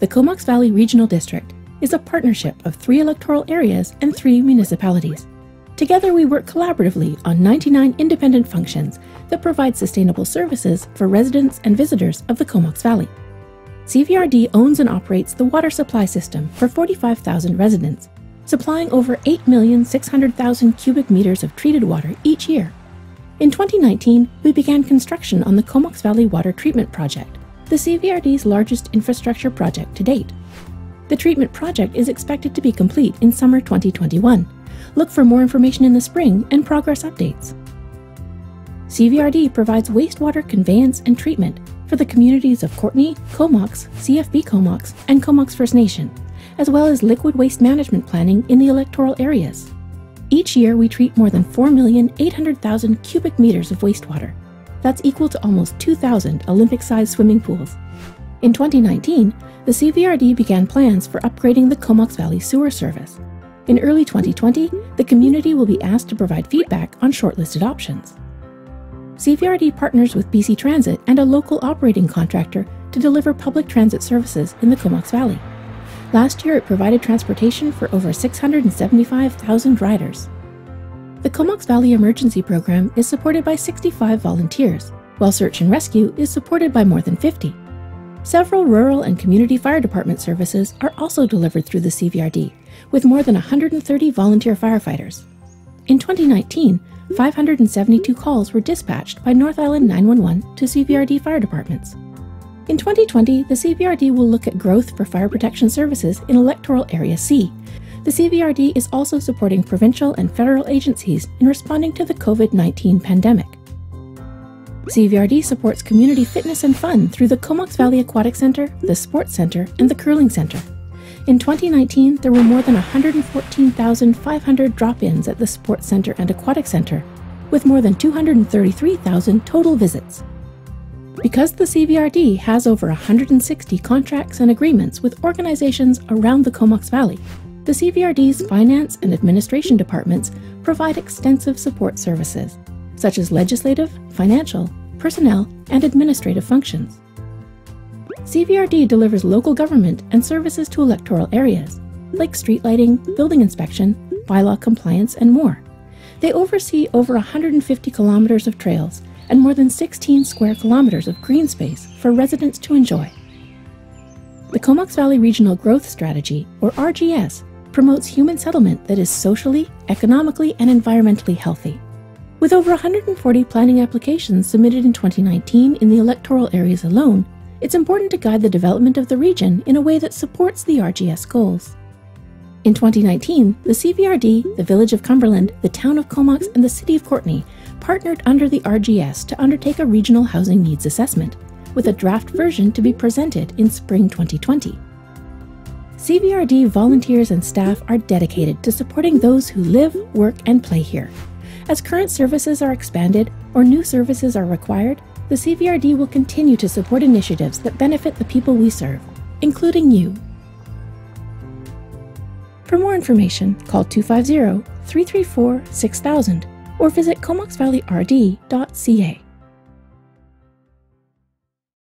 The Comox Valley Regional District is a partnership of three electoral areas and three municipalities. Together, we work collaboratively on 99 independent functions that provide sustainable services for residents and visitors of the Comox Valley. CVRD owns and operates the water supply system for 45,000 residents, supplying over 8,600,000 cubic meters of treated water each year. In 2019, we began construction on the Comox Valley Water Treatment Project, the CVRD's largest infrastructure project to date. The treatment project is expected to be complete in summer 2021. Look for more information in the spring and progress updates. CVRD provides wastewater conveyance and treatment for the communities of Courtenay, Comox, CFB Comox, and Comox First Nation, as well as liquid waste management planning in the electoral areas. Each year, we treat more than 4,800,000 cubic meters of wastewater. That's equal to almost 2,000 Olympic sized swimming pools. In 2019, the CVRD began plans for upgrading the Comox Valley sewer service. In early 2020, the community will be asked to provide feedback on shortlisted options. CVRD partners with BC Transit and a local operating contractor to deliver public transit services in the Comox Valley. Last year, it provided transportation for over 675,000 riders. The Comox Valley Emergency Program is supported by 65 volunteers, while search and rescue is supported by more than 50. Several rural and community fire department services are also delivered through the CVRD, with more than 130 volunteer firefighters. In 2019, 572 calls were dispatched by North Island 911 to CVRD fire departments. In 2020, the CVRD will look at growth for fire protection services in Electoral Area C. The CVRD is also supporting provincial and federal agencies in responding to the COVID 19 pandemic. CVRD supports community fitness and fun through the Comox Valley Aquatic Center, the Sports Center, and the Curling Center. In 2019, there were more than 114,500 drop ins at the Sports Center and Aquatic Center, with more than 233,000 total visits. Because the CVRD has over 160 contracts and agreements with organizations around the Comox Valley, the CVRD's finance and administration departments provide extensive support services, such as legislative, financial, personnel, and administrative functions. CVRD delivers local government and services to electoral areas, like street lighting, building inspection, bylaw compliance, and more. They oversee over 150 kilometers of trails and more than 16 square kilometers of green space for residents to enjoy. The Comox Valley Regional Growth Strategy, or RGS, promotes human settlement that is socially, economically, and environmentally healthy. With over 140 planning applications submitted in 2019 in the electoral areas alone, it's important to guide the development of the region in a way that supports the RGS goals. In 2019, the CVRD, the Village of Cumberland, the Town of Comox, and the City of Courtenay partnered under the RGS to undertake a regional housing needs assessment, with a draft version to be presented in spring 2020. CVRD volunteers and staff are dedicated to supporting those who live, work, and play here, as current services are expanded or new services are required, the CVRD will continue to support initiatives that benefit the people we serve, including you. For more information, call 250 334 6000 or visit comoxvalleyrd.ca.